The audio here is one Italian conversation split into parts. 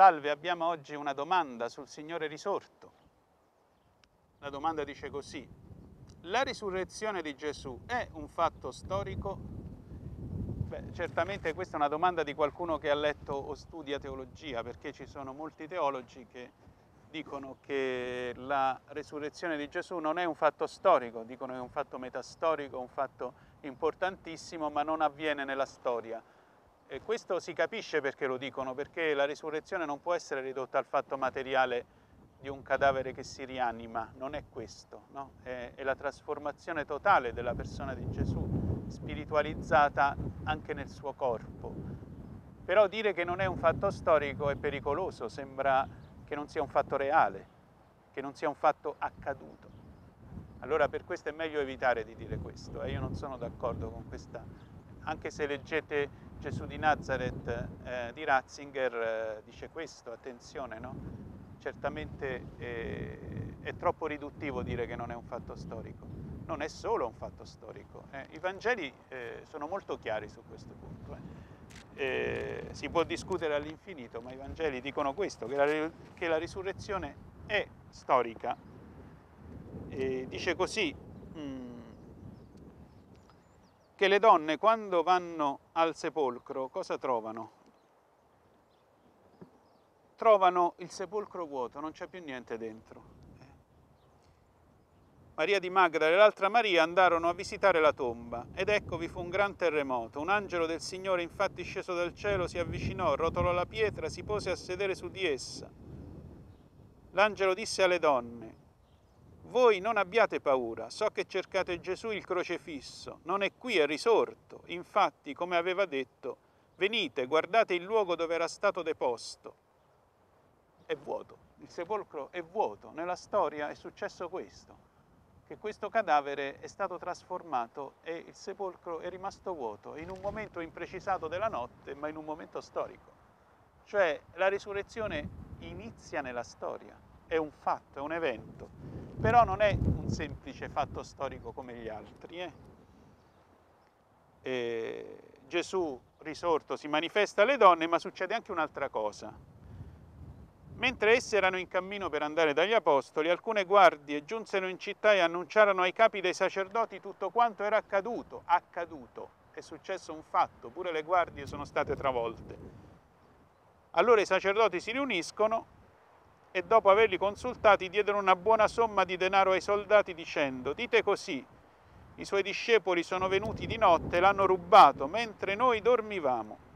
Salve, abbiamo oggi una domanda sul Signore risorto. La domanda dice così, la risurrezione di Gesù è un fatto storico? Beh, certamente questa è una domanda di qualcuno che ha letto o studia teologia, perché ci sono molti teologi che dicono che la risurrezione di Gesù non è un fatto storico, dicono che è un fatto metastorico, un fatto importantissimo, ma non avviene nella storia. E questo si capisce perché lo dicono, perché la risurrezione non può essere ridotta al fatto materiale di un cadavere che si rianima, non è questo, no? è, è la trasformazione totale della persona di Gesù, spiritualizzata anche nel suo corpo. Però dire che non è un fatto storico è pericoloso, sembra che non sia un fatto reale, che non sia un fatto accaduto. Allora per questo è meglio evitare di dire questo, e eh? io non sono d'accordo con questa, anche se leggete Gesù di Nazareth eh, di Ratzinger eh, dice questo, attenzione, no? certamente eh, è troppo riduttivo dire che non è un fatto storico, non è solo un fatto storico, eh. i Vangeli eh, sono molto chiari su questo punto, eh. si può discutere all'infinito, ma i Vangeli dicono questo, che la, che la risurrezione è storica, dice così, mm, che le donne quando vanno al sepolcro cosa trovano? Trovano il sepolcro vuoto, non c'è più niente dentro. Maria di Magdala e l'altra Maria andarono a visitare la tomba ed ecco vi fu un gran terremoto. Un angelo del Signore infatti sceso dal cielo si avvicinò, rotolò la pietra, si pose a sedere su di essa. L'angelo disse alle donne, voi non abbiate paura, so che cercate Gesù il crocefisso, non è qui, è risorto. Infatti, come aveva detto, venite, guardate il luogo dove era stato deposto. È vuoto, il sepolcro è vuoto. Nella storia è successo questo, che questo cadavere è stato trasformato e il sepolcro è rimasto vuoto in un momento imprecisato della notte, ma in un momento storico. Cioè la risurrezione inizia nella storia, è un fatto, è un evento però non è un semplice fatto storico come gli altri. Eh? Gesù risorto si manifesta alle donne, ma succede anche un'altra cosa. Mentre esse erano in cammino per andare dagli apostoli, alcune guardie giunsero in città e annunciarono ai capi dei sacerdoti tutto quanto era accaduto. Accaduto. È successo un fatto, pure le guardie sono state travolte. Allora i sacerdoti si riuniscono e dopo averli consultati diedero una buona somma di denaro ai soldati dicendo dite così, i suoi discepoli sono venuti di notte e l'hanno rubato mentre noi dormivamo.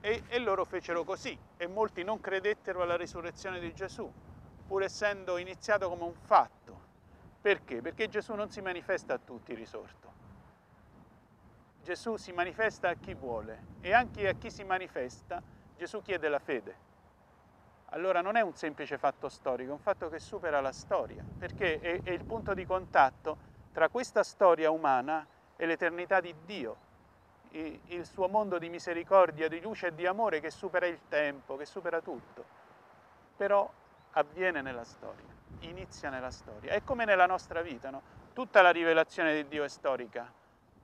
E, e, loro fecero così e molti non credettero alla risurrezione di Gesù, pur essendo iniziato come un fatto. Perché? Perché Gesù non si manifesta a tutti risorto. Gesù si manifesta a chi vuole e anche a chi si manifesta Gesù chiede la fede allora non è un semplice fatto storico, è un fatto che supera la storia, perché è, è il punto di contatto tra questa storia umana e l'eternità di Dio, il suo mondo di misericordia, di luce e di amore che supera il tempo, che supera tutto. Però avviene nella storia, inizia nella storia. È come nella nostra vita, no? Tutta la rivelazione di Dio è storica,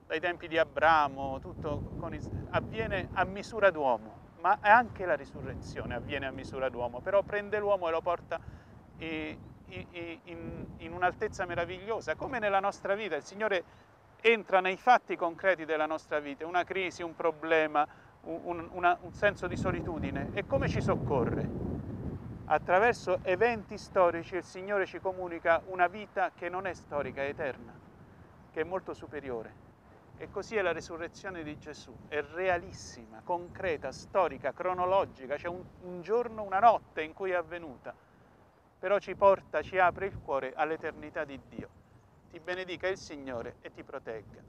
dai tempi di Abramo, tutto con, avviene a misura d'uomo ma anche la risurrezione avviene a misura d'uomo, però prende l'uomo e lo porta in, un'altezza meravigliosa, come nella nostra vita. Il Signore entra nei fatti concreti della nostra vita, una crisi, un problema, un, una, un senso di solitudine, e come ci soccorre? Attraverso eventi storici il Signore ci comunica una vita che non è storica, è eterna, che è molto superiore. E così è la risurrezione di Gesù, è realissima, concreta, storica, cronologica, c'è un, un giorno, una notte in cui è avvenuta, però ci porta, ci apre il cuore all'eternità di Dio. Ti benedica il Signore e ti protegga.